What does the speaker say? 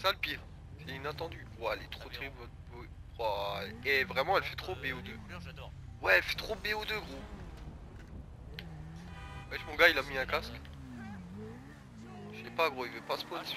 ça le pire. C'est inattendu. Ouais, elle est trop terrible votre Et vraiment, elle fait trop BO2. Ouais, elle fait trop BO2, gros. Wesh, mon gars, il a mis un casque. Je sais pas, gros, il veut pas spawn j'ai